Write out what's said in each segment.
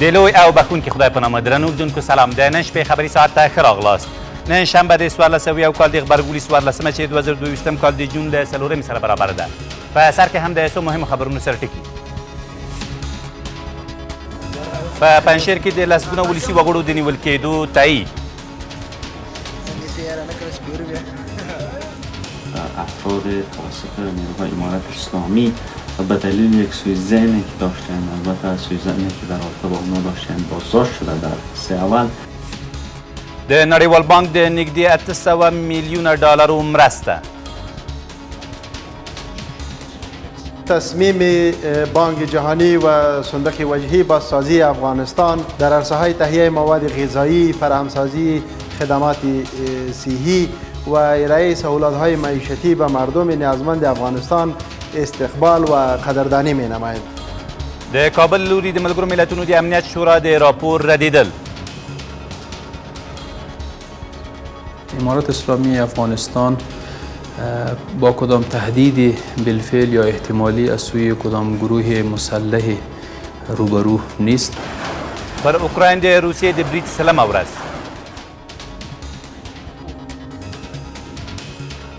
د لوی او بخونکي خدای په نامه درنو لیدونکو سلام د نن شپې خبري ساعت ته ښه راغلاست نن شنبه د څوارلس سوي او کال د غبرګولي څوارلسمه چې دوه زره دوه ویشتم کال د جون له څلورمې سره برابره ده په سر کې هم د څو مهمو خبرونو سره ټکي په پنجشیر کې د لسګونه ولسي وګړو د نیول کېدو تایید افراد توسط نیروهای امارت اسلامی به دلیل یک سوی ذهنی که داشتن البته سوی ذهنی که در رابطه با اونا داشتن بازداشت شده در سه اول د نړیوال بانک د نږدې 800 میلیونه ډالرو مرسته تصمیم بانک جهانی و صندوق وجهی بازسازی افغانستان در عرصه های تهیه مواد غذایی، فرهمسازی خدمات صحی و ارائه سهولت های معیشتی به مردم نیازمند افغانستان استقبال و قدردانی می نماید. د کابل لوري د ملګرو ملتونو د امنیت شورا د راپور ردېدل امارت اسلامی افغانستان با کدام تهدید بالفعل یا احتمالی از سوی کدام گروه مسلح روبرو نیست پر اوکراین د روسیې د برید سلمه ورځ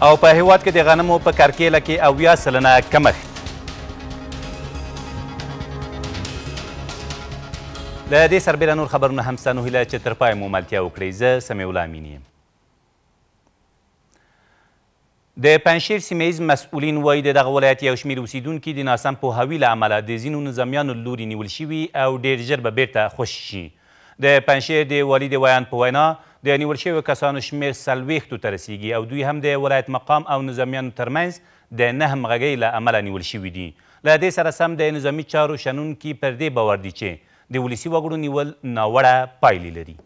او په هیواد کې د غنمو په کرکیله کې اویا سلنه کمښت له دې سربېره نور خبرونه هم سته نو هیله چې تر پای مو ملتیا وکړئ زه سمیع الله امین یم د پنجشیر سیمه ییز مسؤلین وایي د دغه ولایت یو شمېر اوسېدونکي د ناسم پوهاوي له امله د ځینو نظامیانو له لوري نیول شوي او ډېر ژر به بېرته خوشې شي د پنجشیر د والي د ویاند په وینا د نیول شویو کسانو شمېر څلوېښتو ته رسېږي او دوی هم د ولایت مقام او نظامیانو ترمنځ د نه همغږۍ له امله نیول شوي دي. له دې سره سم د نظامي چارو شنونکي پر دې باور دي چې د ولسي وګړو نیول ناوړه پایلې لري.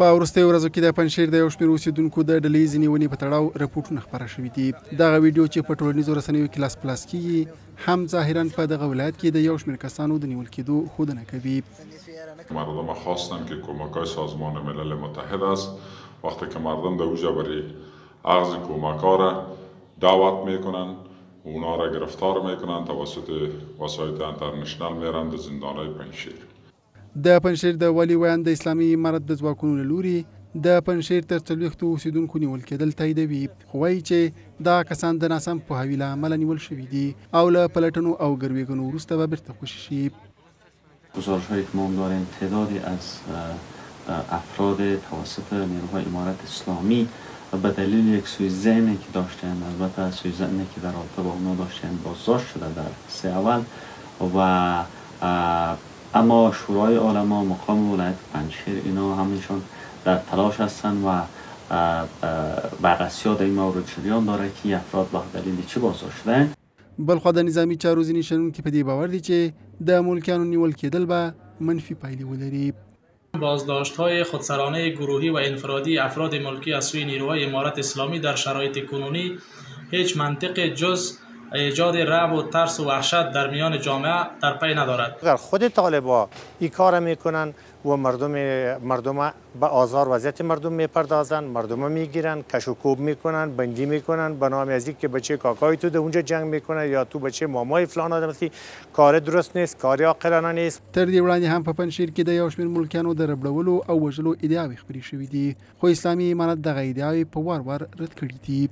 په وروستیو ورځو کې د پنجشیر د یو شمېر اوسېدونکو د ډلې ییزې نیونې په تړاو رپوټونه خپاره شوي دي. دغه ویډیو چې په ټولنیزو رسنیو کې لاس په لاس کېږي هم ظاهراً په دغه ولایت کې د یو شمېر کسانو د نیول کېدو ښودنه کوي. مردم خواستند که کمکهای سازمان ملل متحد است وقتی که مردم در اوجا بری اخذ کمکها را دعوت میکنند اونا را گرفتار میکنند توسط وسایط انترنشنل میرند در زندانهای پنجشیر. د پنجشیر د والي ویاند د اسلامي امارت د ځواکونو له لوري د پنجشیر تر څلوېښتو اوسېدونکو نیول کېدل تاییدوي خو وایي چې دغه کسان د ناسم پوهاوي له امله نیول شوي دي او له پلټنو او ګروېږنو وروسته به بېرته خوشي شي گزارش هایی که ما داریم تعدادی از افراد توسط نیروهای امارت اسلامی به دلیل یک سوی ذهنی که داشتن البته سوی ذهنی که در رابطه با اونا داشتن بازداشت شده در سه اول و اما شورای علما مقام ولایت پنشیر اینا همینشون در تلاش هستند و بررسی ها در این مورد داره که افراد به دلیل چی بازداشت بلخوا د نظامي چارو ځینې شنونکي په دې باور دي چې د ملکیانو نیول کېدل به منفي پایلې ولري. بازداشت های خودسرانه گروهی و انفرادی افراد ملکی از سوی نیروهای امارت اسلامی در شرایط کنونی هیچ منطق جز ایجاد رعب و ترس و وحشت در میان جامعه در پی ندارد. اگر خود طالبا ای کار میکنند و مردم مردم به آزار وضعیت مردم میپردازند مردم میگیرند کش و کوب میکنند بندی میکنند به نام ازی که بچه کاکای تو ده اونجا جنگ میکنه یا تو بچه مامای فلان آدم هستی کار درست نیست کار عاقلانه نیست. تر دې وړاندې هم په پنجشیر کې د یو شمېر ملکیانو د ربړولو او وژلو ادعاوې خپرې شوې دي، خو اسلامي امارت دغه ادعاوې په وار وار رد کړې دي.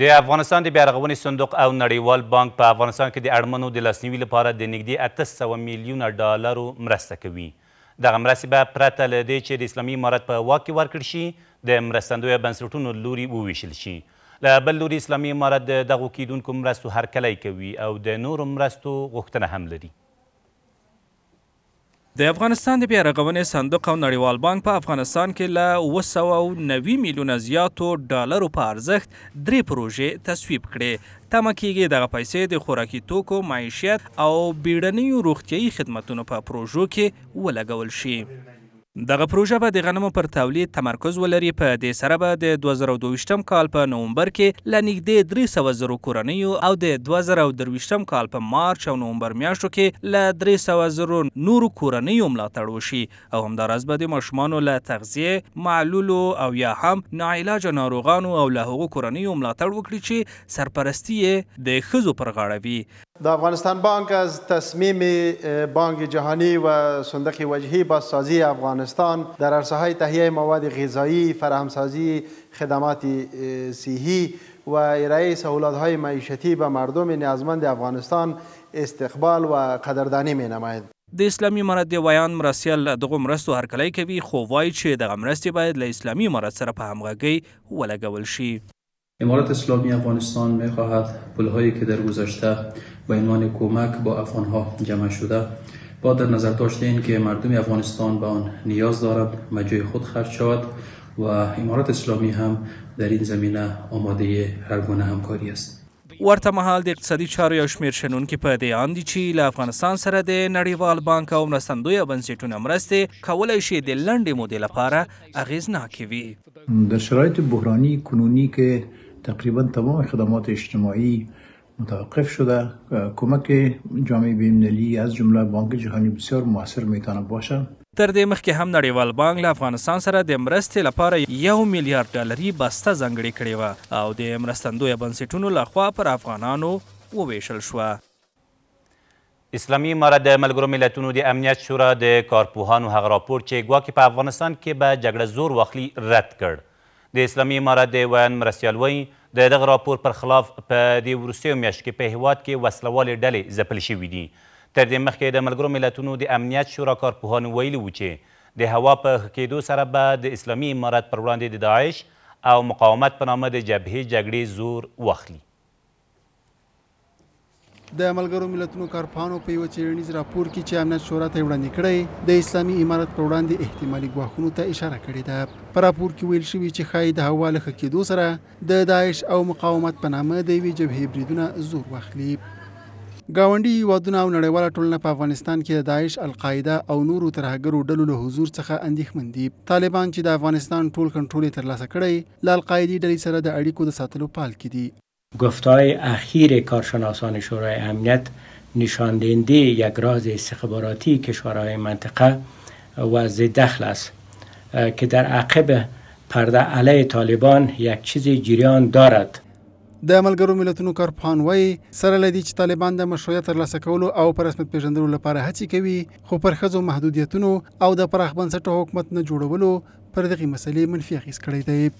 د افغانستان د بیارغونې صندوق او نړیوال بانک په افغانستان کې د اړمنو د لاسنیوي لپاره د نږدې اته سوه میلیونه ډالرو مرسته کوي. دغه مرستې به پرته له دې چې د اسلامي امارت په واک کې ورکړل شي، د مرستندویه بنسټونو له لوري وویشل شي. له بل لوري اسلامي امارت د دغو کیدونکو مرستو هرکلی کوي او د نورو مرستو غوښتنه هم لري. د افغانستان د بیا رغونې صندوق او نړیوال بانک په افغانستان کې له اووه سوه او نوي میلیونه زیاتو ډالرو په ارزښت درې پروژې تصویب کړې. تمه کېږي دغه پیسې د خوراکي توکو، معیشت او بېړنیو روغتیايي خدمتونو په پروژو کې ولګول شي. دغه پروژه به د غنمو پر تولید تمرکز ولري، په دې سره به د دوه زره او دوه ویشتم کال په نومبر کې له نږدې درې سوه زرو کورنیو او د دوه زره او درویشتم کال په مارچ او نومبر میاشتو کې له درې سوه زرو نورو کورنیو ملاتړ وشي او همداراز به د ماشومانو له تغذیې، معلولو او یا هم ناعلاجه ناروغانو او له هغو کورنیو ملاتړ وکړي چې سرپرستي یې د ښځو پر غاړه وي. د افغانستان بانک از تصمیم بانک جهانی و صندوق وجهی بازسازی افغانستان در عرصههای تهیه مواد غذایی، فراهمسازی خدمات صحی و ارائه سهولتهای معیشتی به مردم نیازمند افغانستان استقبال و قدردانی مینماید. د اسلامي امارت د ویاند مرستیال له دغو مرستو هرکلی کوي، خو وايي چې دغه مرستې باید له اسلامي امارت سره په همغږۍ ولګول شي. امارت اسلامی افغانستان می خواهد پول هایی که در گذشته به عنوان کمک با افغان ها جمع شده با در نظر داشت این که مردم افغانستان به آن نیاز دارند به جای خود خرج شود و امارت اسلامی هم در این زمینه آماده هر گونه همکاری است. ورته مهال د اقتصادي چارو یو شمېر شنونکي په دې اند دي چې له افغانستان سره د نړیوال بانک او مرستندویه بنسټونه مرستې کولای شي د لنډې مودې لپاره اغېزناکې وي. در شرایط بحرانی کنونی که تقریبا تمام خدمات اجتماعی متوقف شده کمک جامعه بینالمللی از جمله بانک جهانی بسیار موثر میتانه باشه. تر دې مخکې هم نړیوال بانک له افغانستان سره د مرستې لپاره یو میلیارد ډالري بسته ځانګړې کړې وه او د مرستندویه بنسټونو لخوا پر افغانانو ووېشل شوه. اسلامي امارت د ملګرو ملتونو د امنیت شورا د کارپوهانو هغه راپور چې ګواکې په افغانستان کې به جګړه زور واخلي رد کړ. د اسلامي امارت د ویاند مرستیال وایي د دغه راپور پر خلاف په دې وروستیو میاشتو کې په هېواد کې وسله والې ډلې ځپل شوي دي. تر دې مخکې د ملګرو ملتونو د امنیت شورا کارپوهانو ویلي وو چې د هوا په ښه کېدو سره به د اسلامي امارت پر وړاندې د داعش او مقاومت په نامه د جبهې جګړې زور واخلي. د ملګرو ملتونو کارپوهانو په یو څېړنیز راپور کې چې امنیت شورا ته وړاندې کړی د اسلامي امارت پر وړاندې احتمالي ګواښونو ته اشاره کړې ده په راپور کې ویل شوي چې ښایي د هوا له ښه کېدو سره د داعش او مقاومت په نامه د یوې جبهې بریدونه زور واخلي گاونډي هیوادونه او نړیواله ټولنه په افغانستان کې د داعش القاعده او نورو ترهګرو ډلو له حضور څخه اندېښمن دي طالبان چې د افغانستان ټول کنټرول یې ترلاسه کړی له القاعدې ډلې سره د اړیکو د ساتلو پال کې دي گفتهای اخیر کارشناسان شورای امنیت نشان دهنده یک راز استخباراتی کشورهای منطقه و ضددخل است که در عقب پرده علیه طالبان یک چیزی جریان دارد. د ملګرو ملتونو کارپوهان وایي، سره له دې چې طالبان د مشروعیت ترلاسه کولو او په رسمیت پېژندلو لپاره هڅې کوي، خو پر ښځو محدودیتونو او د پراخ بنسټه حکومت نه جوړولو پر دغې مسلې منفي اغېز کړی دی.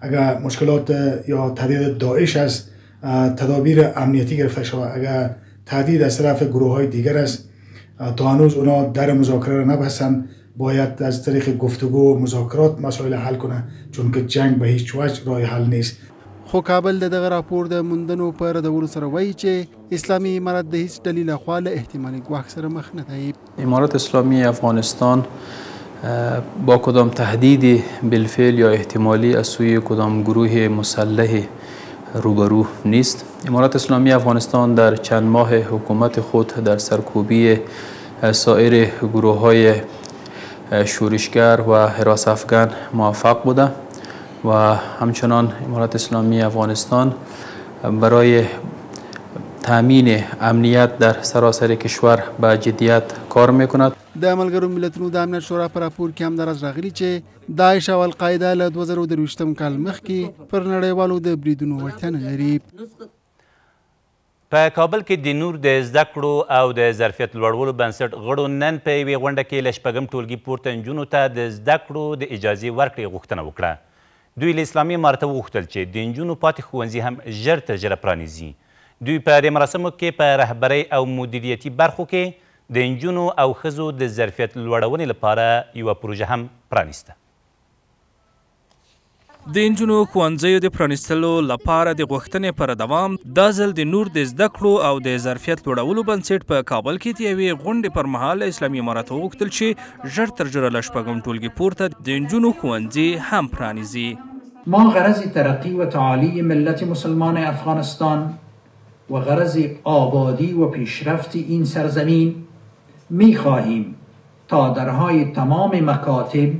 اگر مشکلات یا تهدید داعش است تدابیر امنیتی گرفته شود اگر تهدید از طرف گروه های دیگر است تا هنوز اونا در مذاکره را نبستند باید از طریق گفتگو و مذاکرات مسائل حل کنه چون که جنګ به هیچ وجه رای حل نیست. خو کابل د دغه راپور د موندنو په ردولو سره وايي چې اسلامي امارت د هیڅ ډلي له خوا له احتمالي ګواښ سره مخ نه دی. امارت اسلامی افغانستان با کدام تهدید بالفعل یا احتمالی از سوی کدام گروه مسلح روبرو نیست امارات اسلامی افغانستان در چند ماه حکومت خود در سرکوبی سایر گروه های شورشگر و حراس افغان موفق بوده و همچنان امارات اسلامی افغانستان برای تامین امنیت در سراسر کشور به جدیت کار میکند د ملګرو ملتونو د امنیت شورا په راپور کې همداراز راغلي چې داعش او القاعده له 2023 کال مخکې پر نړیوالو د بریدونو وړتیا نه لري په کابل کې د نور د زده کړو او د ظرفیت لوړولو بنسټ غړو نن په یوې غونډه کې له شپږم ټولګي پورته نجونو ته د زده کړو د اجازې ورکړې غوښتنه وکړه. دوی له اسلامي امارته وغوښتل چې د نجونو پاتې ښوونځي هم ژر تر ژره پرانیزي. دوی په دې مراسمو کې په رهبرۍ او مدیریتي برخو کې د نجونو او ښځو د ظرفیت لوړونې لپاره یوه پروژه هم پرانیسته. د نجونو ښوونځیو د پرانیستلو لپاره د غوښتنې پر دوام دا ځل د نور د زده کړو او د ظرفیت لوړولو بنسټ په کابل کې د یوې غونډې پر مهال له اسلامي امارته وغوښتل چې ژر تر ژره له شپږم ټولګي پورته د نجونو ښوونځي هم پرانیزي. ما غرض ترقی و تعالی ملت مسلمان افغانستان و غرض آبادی و پیشرفت این سرزمین می خواهیم تا درهای تمام مکاتب،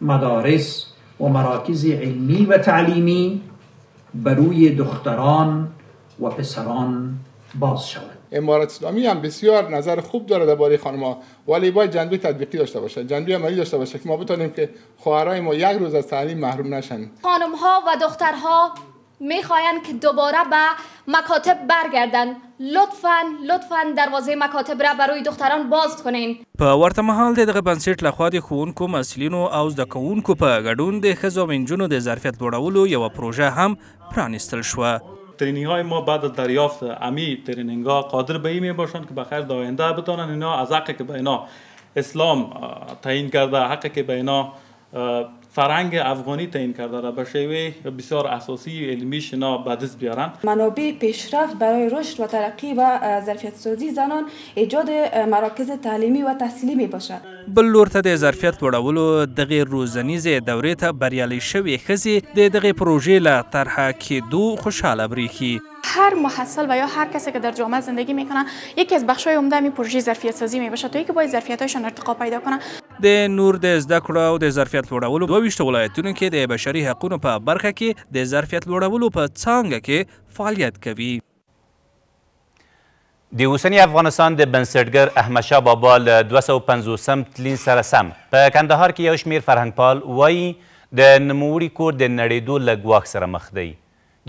مدارس و مراکز علمی و تعلیمی بروی دختران، و پسران باز شود. امارت اسلامی هم بسیار نظر خوب داره در باره خانم ها ولی باید جنبه تطبیقی داشته باشه جنبه عملی داشته باشه که ما بتانیم که خواهرای ما یک روز از تعلیم محروم نشن خانم ها و دخترها میخواین که دوباره به مکاتب برگردن لطفا لطفا دروازه مکاتب را برای دختران باز کنین په ورته مهال د دغه بنسټ لخوا د ښوونکو مسلینو او زده کوونکو په ګډون د ښځو او انجونو د ظرفیت لوړولو یوه پروژه هم پرانستل شوه. ترینینگ های ما بعد از دریافت امی ترینینگ ها قادر به این می باشند که بخیر در آینده بتوانند اینا از حقی که به اینا اسلام تعیین کرده حقی که به اینا فرهنگ افغانی تعیین کرده را به شیوه بسیار اساسی و علمیش اینا به دست بیارند. منابع پیشرفت برای رشد و ترقی و ظرفیت سازی زنان ایجاد مراکز تعلیمی و تحصیلی می باشد. بل لور ته د ظرفیت لوړولو دغې روزنیزې دورې ته بریالۍ شوې ښځې د دغې پروژې له طرح کېدو خوشحاله برېښي. هر محصل و یا هر کسی که در جامعه زندگی میکنه یکی از بخشای عمده همین پروژه ظرفیت سازی میباشه تا ای که باید ظرفیتایشان ارتقا پیدا کنه. د نور د زده کړو او د ظرفیت لوړولو په دوه ویشت ولایتونو کې د بشري حقونو په برخه کې د ظرفیت لوړولو په څانګه کې فعالیت کوي. د اوسني افغانستان د بنسټګر احمدشاه بابا له 250 م تلین سره سم په کندهار کې یو شمیر فرهنګپال وایي د نوموړي کور د نړېدو له ګواښ سره مخ دی.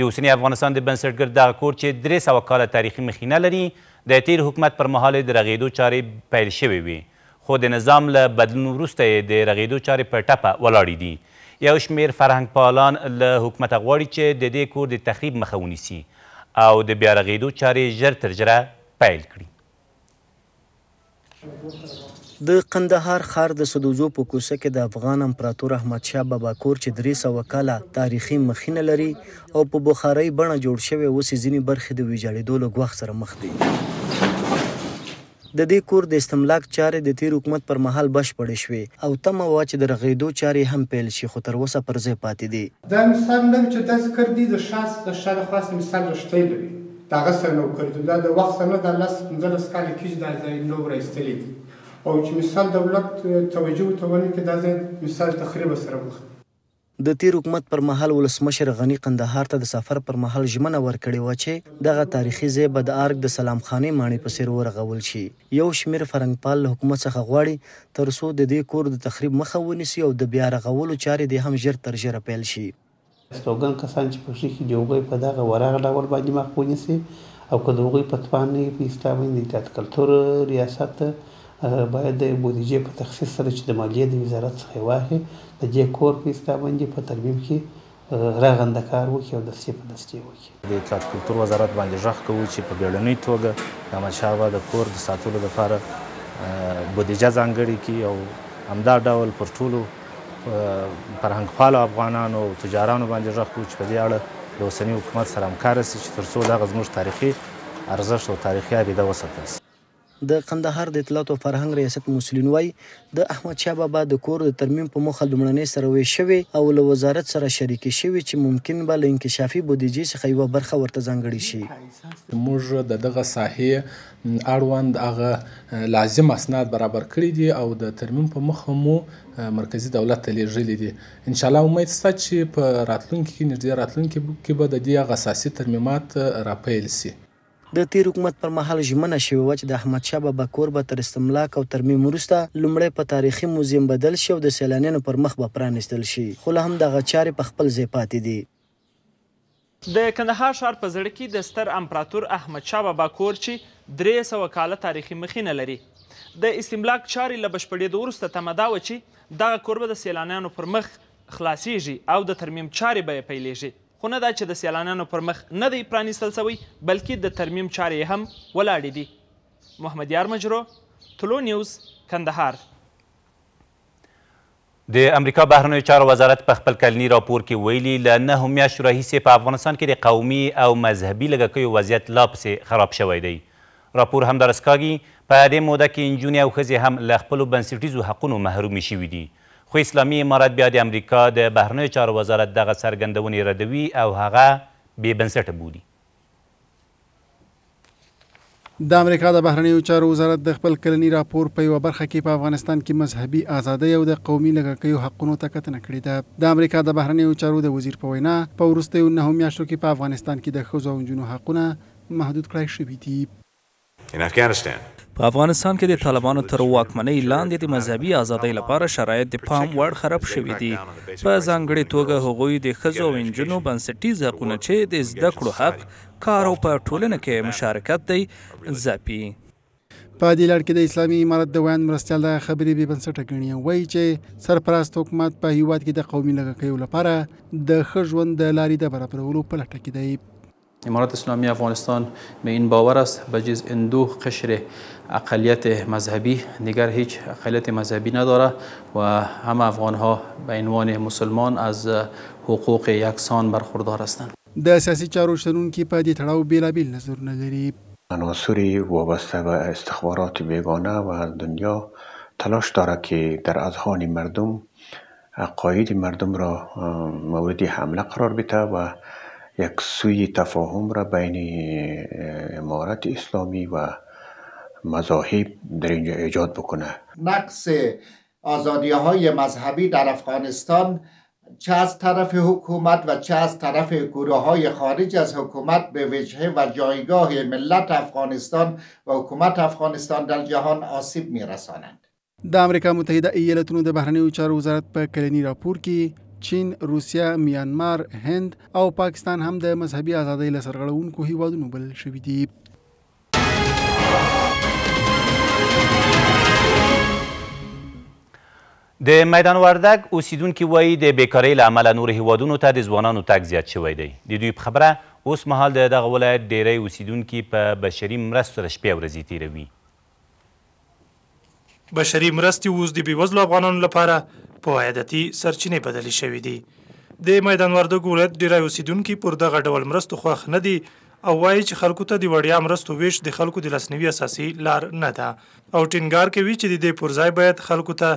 د اوسني افغانستان د بنسټګر دغه کور چې درې سوه کاله تاریخي مخینه لري، د تېر حکومت پر مهال یې د رغېدو چارې پیل شوې وې، خو د نظام له بدلون وروسته یې د رغېدو چارې په ټپه ولاړې دي. یو شمېر فرهنګپالان له حکومته غواړي چې د دې کور د تخریب مخه ونیسي او د بیا رغېدو چارې ژر تر ژره پیل کړي. د قندهار ښار د سدوزو په کوڅه کې د افغان امپراتور احمدشاه بابا کور چې درې سوه کاله تاریخي مخینه لري او په بخارۍ بڼه جوړ شوی، اوس یې ځینې برخې د ویجاړېدو له ګواښ سره مخ دي. د دې کور د استملاک چارې د تېر حکومت پر مهال بشپړې شوې او تمه وه چې د رغېدو چارې یې هم پیل شي، خو تر اوسه پر ځای پاتې دي. دا مثال لري چې داسې کر دی د شاه د شاه د خواست مثال رښتۍ لري د هغه سره نو کر دی دا د وخت سره نه دا لس پنځلس کاله کېږي دا ځای نو را ایستلي دی او چې مثال دولت توجه ورته ونه کړي دا ځای مثال تخریب سره مخ دی. د تېر حکومت پر مهال ولسمشر غني قندهار ته د سفر پر مهال ژمنه ورکړې وه چې دغه تاریخي ځای به د ارګ د سلام خانې ماڼۍ په څېر ورغول شي. یو شمېر فرهنګپال له حکومت څخه غواړي تر څو د دې کور د تخریب مخه ونیسي او د بیا رغولو چارې دې هم ژر تر ژره پیل شي. استوګن کسان چې په ښي کې دي هغوی په دغه ورغ ډول باندې مخ ونیسي او که د هغوی په توان نه وي په ایستا باندې د اتحاد کلتور ریاست باید د بودیجې په تخصیص سره چې د مالیې د وزارت څخه یې واخلي، د دې کور په اصلاح باندې په ترمیم کې رغنده کار وکړي او دستې په دستې وکړي. د اطلاعات کلتور وزارت باندې ږغ کوو چې په بیړنۍ توګه د احمد شاه بابا د کور د ساتلو لپاره بودیجه ځانګړې کړي او همدا ډول پر ټولو فرهنګپالو افغانانو او تجارانو باندې ږغ کوو چې په دې اړه له اوسني حکومت سره همکاره شي چې ترڅو دغه زموږ تاریخي ارزښت او تاریخي آبیده وساتل شي. د قندهار د اطلاعاتو او فرهنګ ریاست مسولین وايي، د احمدشاه بابا د کور د ترمیم په موخه لومړنۍ سروې شوې او له وزارت سره شریکې شوې چې ممکن به له انکشافي بودیجې څخه یوه برخه ورته ځانګړې شي. موږ د دغه ساحې اړوند هغه لازم اسناد برابر کړي دي او د ترمیم په موخه مو مرکزي دولت ته لیږلي دي. انشاالله امید شته چې په راتلونکي کې، نږدې راتلونکي کې به د دې هغه اساسي ترمیمات راپیل شي. د تېر حکومت پر مهال ژمنه شوې وه چې د احمدشاه بابا کور به تر استملاک او ترمیم وروسته لومړی په تاریخي موزیم بدل شي او د سیلانیانو پر مخ به پرانیستل شي، خو لا هم دغه چارې په خپل ځای پاتې دي. د کندهار ښار په زړه کې د ستر امپراتور احمدشاه بابا کور چې درې سوه کاله تاریخي مخینه لري، د استملاک چارې له بشپړېدو وروسته تمه دا وه چې دغه کور به د سیلانیانو پر مخ خلاصېږي او د ترمیم چارې به یې پیلېږي. خو نه دا چې د سیلانیانو پر مخ نه دی پرانیستل شوی، بلکې د ترمیم چارې یې هم ولاړې دي. محمدیار مجروح، طلوع نیوز، کندهار. د امریکا بهرنیو چارو وزارت په خپل کلني راپور کې ویلي، له نهو میاشتو راهیسې په افغانستان کې د قومي او مذهبي لږکیو وضعیت لا پسې خراب شوی دی. راپور همداراز کاږي، په دې موده کې نجونې او ښځې هم له خپلو بنسټیزو حقونو محرومې شوې دي. خو اسلامي امارت بیا د امریکا د بهرنیو چارو وزارت دغه څرګندونې ردوي او هغه بې بنسټه بولي. د امریکا د بهرنیو چارو وزارت د خپل کلني راپور په یوه برخه کې په افغانستان کې مذهبي ازادۍ او د قومي لږکیو حقونو ته کتنه کړې ده. د امریکا د بهرنیو چارو د وزیر په وینا، په وروستیو نهو میاشتو کې په افغانستان کې د ښځو او نجونو حقونه محدود کړای شوي دي. په افغانستان کې د طالبانو تر واکمنۍ لاندې د مذهبي ازادۍ لپاره شرایط د پام وړ خراب شوي دي، په ځانګړې توګه هغوی د ښځو او انجونو بنسټیز حقونه چې د زده کړو حق، کار او په ټولنه کې مشارکت دی، ځپي. په دې لړ کې د اسلامي امارت د ویاند مرستیال دغه خبرې بې بنسټه ګڼي او وایي چې سرپرست حکومت په هیواد کې د قومي لږکیو لپاره د ښه ژوند د لارې د برابرولو په لټه کې دی. امارت اسلامی افغانستان به این باور است بجز اندو قشر اقلیت مذهبی دیگر هیچ اقلیت مذهبی نداره و همه افغان ها به عنوان مسلمان از حقوق یکسان برخوردار هستند. د سیاسي چارو شنونکي په دې تړاو بېلابېل نظرونه لري. عناصر وابسته به استخبارات بیگانه و از دنیا تلاش داره که در اذهان مردم عقاید مردم را مورد حمله قرار بده و یک سوی تفاهم را بین امارت اسلامی و مذاهب در اینجا ایجاد بکنه نقص آزادی های مذهبی در افغانستان چه از طرف حکومت و چه از طرف گروه های خارج از حکومت به وجهه و جایگاه ملت افغانستان و حکومت افغانستان در جهان آسیب رسانند د امریکا متحده ایالتونو د بهرنیو چارو وزارت په کلني راپور کې چین، روسیه، میانمار، هند او پاکستان هم د مذهبي ازادۍ له سرغړونکو هیوادونو بلل شوي دي. د میدان وردګ اوسیدونکي وایي د بیکارۍ له امله نورو هیوادونو ته د ځوانانو تګ زیات شوی دی د دوی په خبره اوس مهال د دغه ولایت ډیری اوسیدونکي په بشري مرستو سره شپې او ورځې تیروي بشري مرستې اوس د بېوزلو افغانانو لپاره په عایداتي سرچینې بدلې شوې دي. د میدان وردګو ولایت ډېری اوسېدونکي پر دغه ډول مرستو خوښ نه دي او وايي چې خلکو ته د وړیا مرستو وېش د خلکو د لاسنیوي اساسي لار نه ده او ټینګار کوي چې د دې پر ځای باید خلکو ته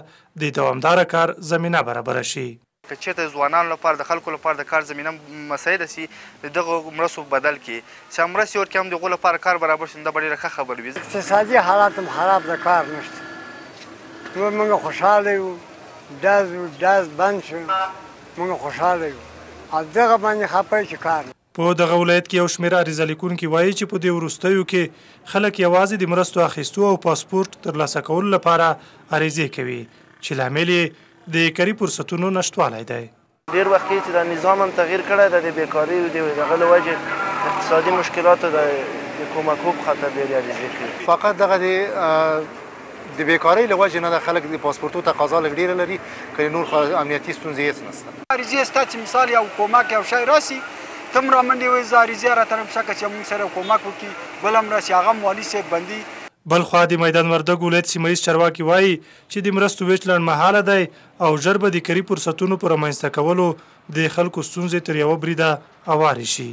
د دوامداره کار زمینه برابره شي. که چېرته د ځوانانو لپاره د خلکو لپاره د کار زمینه مساعده شي د دغو مرستو په بدل کې چې هغه مرستې ورکړي هم د هغو لپاره کار برابر شي نو دا به ډېره ښه خبره وي. اقتصادي حالات هم خراب ده کار نشته نور موږ خوشحاله یو ډز ډز بند شو موږ خوشحاله یو او دغه باندې خپه یو چې کار په دغه ولایت کې یو شمېر عریضه لیکونکي وايي چې په دې وروستیو کې خلک یوازې د مرستو اخیستو او پاسپورټ ترلاسه کولو لپاره عریضې کوي چې لامل یې د کري فرصتونو نشتوالی دی. ډېر وخت کېږي چې دا نظام هم تغیر کړی دی، د بې کاري او د هغه له وجې اقتصادي مشکلاتو د کمکو په خاطر ډېرې عریضې کوي. فقط دغه د د بیکارۍ له وجې نه ده خلک د پاسپورتو تقاضا لږ ډیره لري کله نور خو امنیتي ستونزې هیڅ نشته. عریضې سته چې مثال یو کومک یو شی راسي ته هم رامنډې وایې زه عریضه راته نمشه که چې موږ سره یو کومک وکړي بل هم راسي هغه هم والي صیب بندي. بل خوا د میدان وردګو ولایت سیمه ییز چارواکي وايي چې د مرستو ویش لنډمهاله دی او ژر به د کري فرصتونو په رامنځته کولو د خلکو ستونزې تر یوه بریده اوارې شي.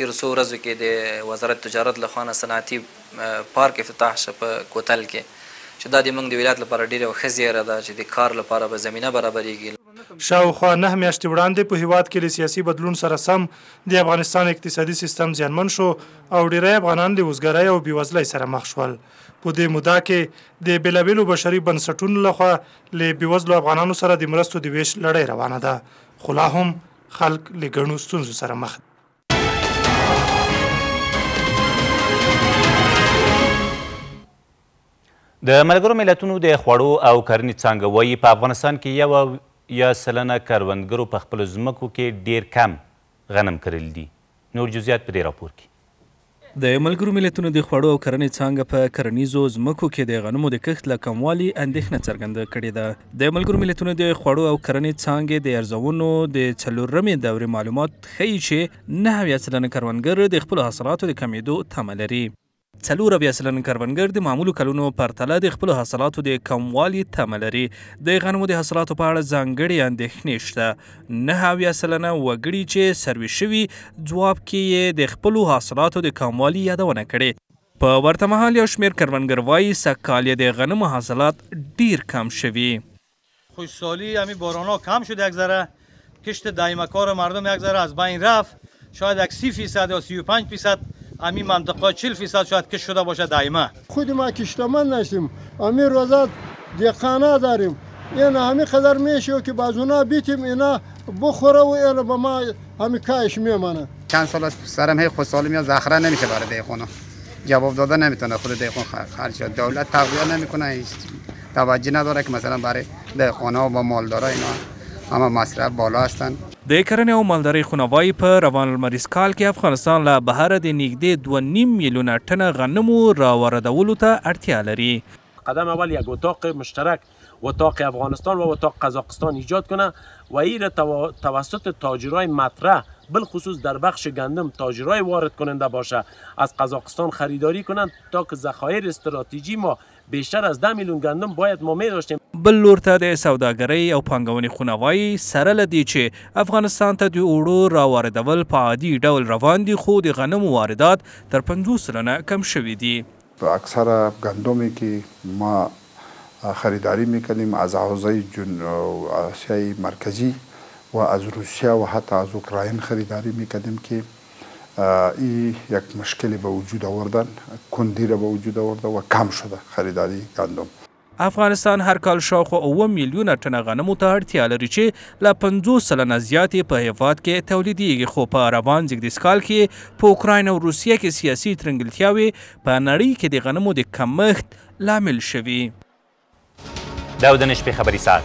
تېرو څو ورځو کې د وزارت تجارت له خوا نه صنعتي پارک افتتاح شو په کوتل کې چې دا د موږ د ولایت لپاره ډېره یوه ښه زېری ده چې د کار لپاره به زمینه برابرېږي. شاوخوا نهه میاشتې وړاندې په هېواد کې له سیاسي بدلون سره سم د افغانستان اقتصادي سیستم زیانمن شو او ډېری افغانان له اوزګارۍ او بېوزلۍ سره مخ شول. په دې موده کې د بېلابېلو بشري بنسټونو له خوا له بېوزلو افغانانو سره د مرستو د وېش لړۍ روانه ده خو لا هم خلک له ګڼو ستونزو سره مخ دي. د ملګرو ملتونو د خوړو او کرنې څانګه وایي په افغانستان کې یو یا سلنه کروندګرو په خپلو ځمکو کې ډیر کم غنم کرلي دي نور جزئیات په دې راپور کې د ملګرو ملتونو د خوړو او کرنې څانګه په کرنیزو ځمکو کې د غنمو د کښت له کموالي اندېښنه څرګنده کړې ده. د ملګرو ملتونو د خوړو او کرنې څانګې د ارزونو د څلورمې دورې معلومات ښیي چې نهه اویا سلنه کروندګر د خپلو حاصلاتو د کمېدو تمه لري. څلور اویا سلنه کروندګر د معمولو کلونو پرتله د خپلو حاصلاتو د کموالي تمه لري. د غنمو د حاصلاتو په اړه ځانګړې اندېښنې شته، نه اویا سلنه وګړي چې سروې شوي ځواب کې یې د خپلو حاصلاتو د کموالي یادونه کړې. په ورته مهال یو شمېر کروندګر وایي، سږکال یې د غنمو حاصلات ډېر کم شوي. خوشسالی امی بارانها کم شد یک ذره کشت دایمه کار مردم یک ذره از بین رفت. شاید اک سی فیصد یا سی و پنج فیصد امی منطقه چل فیصد شاید کش شده باشه دایمه. خود ما کشتمند نشتیم امی روزا دیقانا داریم این همی قدر میشه که بازونا بیتیم اینا بخوره و اینا به ما همی کاهش میمانه. چند سال است سرم هی خود سالم یا زخره نمیشه برای دیقونا جواب داده نمیتونه خود دیقون خرج دولت تغذیه نمیکنه هیچ توجه نداره که مثلا برای دیقونا و مالدارا اینا اما مصرف بالا هستند. د کرنې او مالدارۍ خونه وايي، په روان لمریز کال کې افغانستان له بهره د نږدې دوه نیم میلیونه ټنه غنمو راواردولو ته اړتیا لري. قدم اول یک اتاق مشترک وتاق افغانستان و وتاق قزاقستان ایجاد کنه و ای را توسط تاجرای مطرح بالخصوص در بخش گندم تاجرای وارد کننده باشه از قزاقستان خریداری کنند تا که زخایر استراتیجی ما بیشتر از ده میلیون ګندم باید ما میداشتیم. بل لور ته د سوداګرۍ او پانګونې خونه وايي، سره له دې چې افغانستان ته د اوړو را واردول په عادي ډول روان دي، خو د غنمو واردات تر پنځوس سلنه کم شوي دي. په اکثره ګندمې کې ما خریداري میکنیم از حوزهی جن اسیای مرکزی و از روسیه و حتی از اوکراین خریداری میکنیم که ای یک مشکلی به وجود آوردن کندی را به وجود آورده و کم شده خریداری گندم. افغانستان هر کال شاوخوا اووه میلیونه ټنه غنمو ته اړتیا لري چې له پنځوس سلنه زیات یې په هېواد کې تولیدېږي خو په روان زېږدیز کال کې په اوکراین او روسیه کې سیاسي ترنګلتیاوې په نړۍ کې د غنمو د کمښت لامل شوي. دا د نشپې خبري ساعت